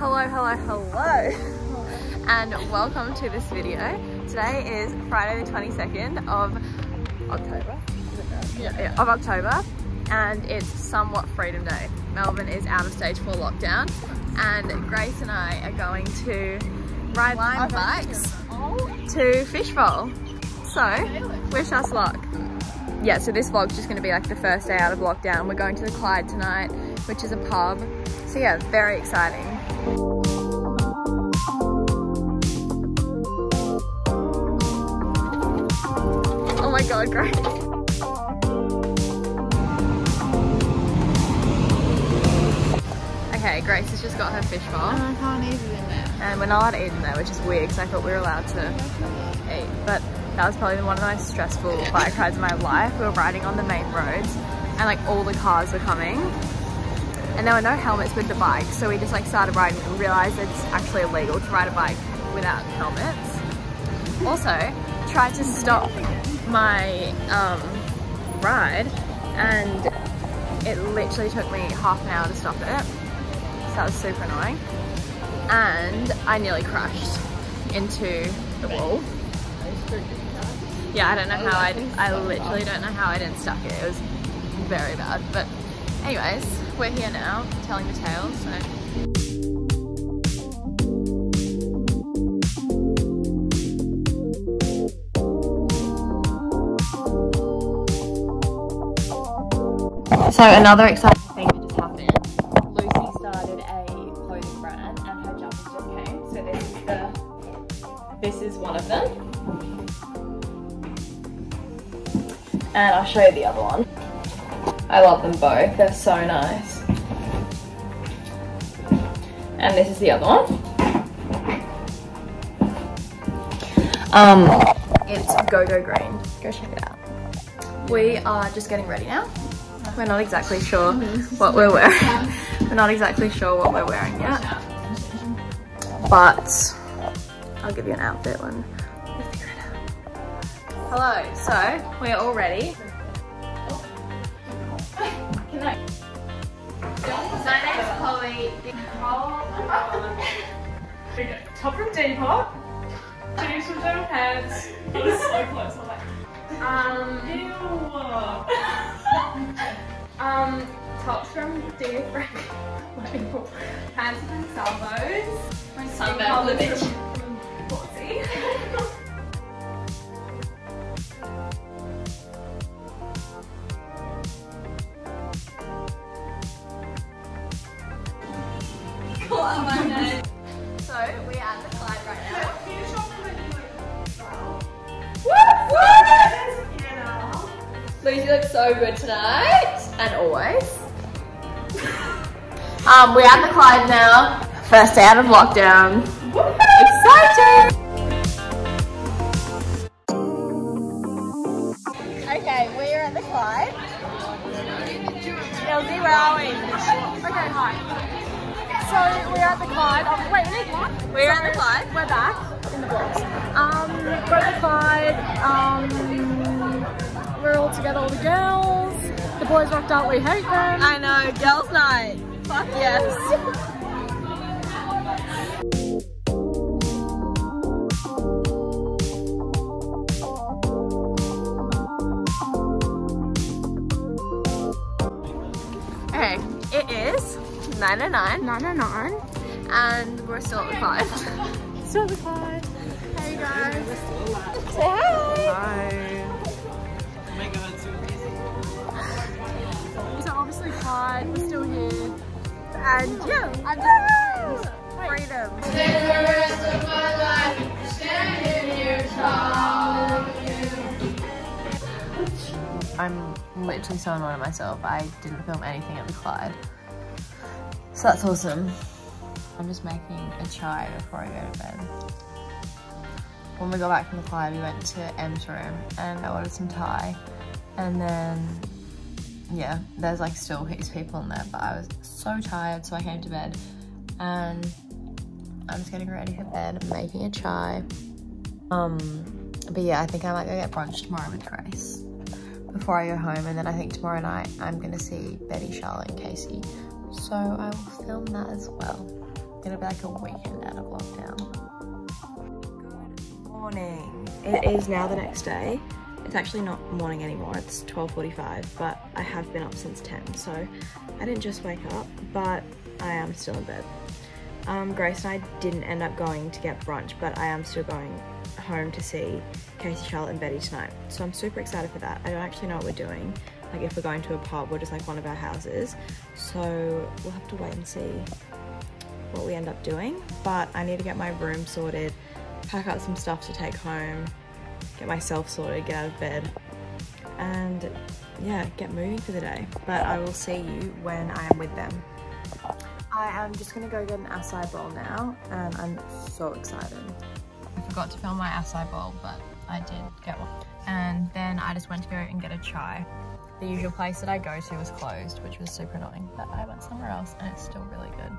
Hello, hello, hello. and welcome to this video. Today is Friday the 22nd of October. Yeah, yeah, of October and it's somewhat Freedom Day. Melbourne is out of stage four lockdown and Grace and I are going to ride Lime bikes to Fishbowl. So, wish us luck. Yeah, so this vlog's just gonna be like the first day out of lockdown. We're going to the Clyde tonight, which is a pub. So yeah, very exciting. Oh my God, Grace. Okay, Grace has just got her fish bowl. And I can't eat it in there. And we're not allowed to eat in there, which is weird because I thought we were allowed to eat. But that was probably one of the most stressful bike rides of my life. We were riding on the main roads and like all the cars were coming. And there were no helmets with the bike. So we just like started riding and realized it's actually illegal to ride a bike without helmets. Also, tried to stop my um, ride and it literally took me half an hour to stop it. So that was super annoying. And I nearly crashed into the wall. Yeah, I don't know how I, I literally don't know how I didn't stuck it. It was very bad. But anyways, we're here now telling the tale, so. So another exciting thing that just happened. Lucy started a clothing brand and her jumpers just came. So this is the this is one of them. And I'll show you the other one. I love them both. They're so nice. And this is the other one. Um, it's Go Go Green. Go check it out. We are just getting ready now. We're not exactly sure what we're wearing. we're not exactly sure what we're wearing yet. But I'll give you an outfit when we figure it out. Hello, so we're all ready. Okay, top from Depop. Two from General Pants. That was so close. I'm like, Um, ew. um, tops from Dear Frank. Pants from Salvos. My Sunbed from Horsey. So we are at the Clyde right now. Lucy looks so good tonight and always. um, we're at the Clyde now. First day out of lockdown. Exciting! Okay, we're at the Clyde. Elsie, where are we? Okay, hi. So we're at the Clyde. Oh, wait, we need one. We're at the Clyde. We're back in the box. Um, we're at the Clyde. Um, we're all together, all the girls. The boys rocked out. We hate them. I know, girls' night. Fuck yes. Okay, it is 9.09 909. and we're still at the Clyde. Still at the Clyde. Hey guys. Say hi! Hi. So obviously Clyde, we're still here. And yeah, I'm just freedom. I'm literally so annoyed at myself. I didn't film anything at the Clyde. So that's awesome. I'm just making a chai before I go to bed. When we got back from the Clyde, we went to M's room and I ordered some Thai. And then, yeah, there's like still heaps of people in there, but I was so tired, so I came to bed. And I'm just getting ready for bed. I'm making a chai. Um, but yeah, I think I might go get brunch tomorrow with Grace before I go home. And then I think tomorrow night I'm gonna see Betty, Charlotte, and Casey. So I will film that as well. It'll be like a weekend out of lockdown. Good morning. It is now the next day. It's actually not morning anymore, it's 12.45, but I have been up since 10, so I didn't just wake up, but I am still in bed. Um, Grace and I didn't end up going to get brunch, but I am still going home to see Casey, Charlotte, and Betty tonight. So I'm super excited for that. I don't actually know what we're doing, like if we're going to a pub or just like one of our houses. So we'll have to wait and see what we end up doing. But I need to get my room sorted, pack up some stuff to take home, get myself sorted, get out of bed, and yeah, get moving for the day. But I will see you when I am with them. I am just gonna go get an acai bowl now, and I'm so excited. I forgot to film my acai bowl, but I did get one. And then I just went to go and get a chai. The usual place that I go to was closed, which was super annoying, but I went somewhere else and it's still really good.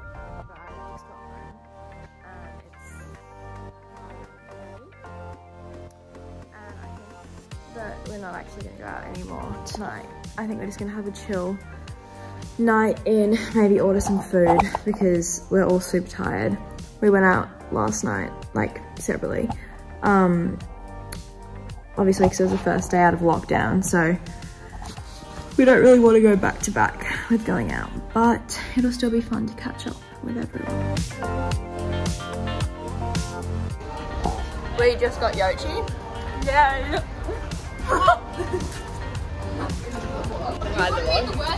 But we're not actually gonna go out anymore tonight. I think we're just gonna have a chill night in, maybe order some food because we're all super tired. We went out last night, like separately. Um, obviously because it was the first day out of lockdown, so we don't really want to go back to back with going out, but it'll still be fun to catch up with everyone. We just got Yo-Chi. Yeah.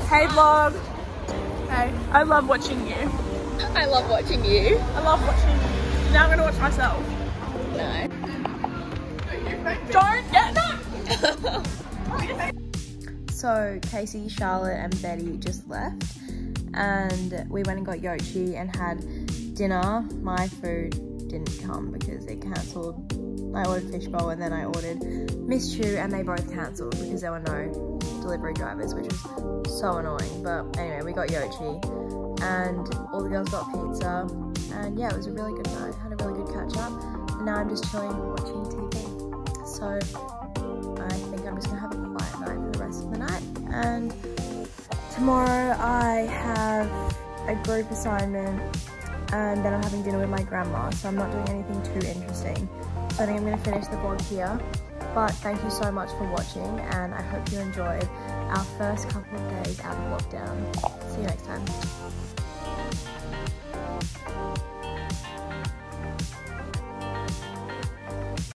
Hey vlog. Hey, I love watching you. I love watching you. I love watching you. Now I'm gonna watch myself. No. Don't So Casey, Charlotte and Betty just left and we went and got Yo-Chi and had dinner. My food didn't come because it cancelled. I ordered fishbowl and then I ordered Miss Chu and they both cancelled because there were no delivery drivers, which was so annoying. But anyway, we got Yo-Chi and all the girls got pizza and yeah, it was a really good night. Had a really good catch up and now I'm just chilling watching TV. So I think I'm just gonna have tomorrow I have a group assignment um, and then I'm having dinner with my grandma, so I'm not doing anything too interesting. So I think I'm gonna finish the vlog here. But thank you so much for watching and I hope you enjoyed our first couple of days out of lockdown. See you next time.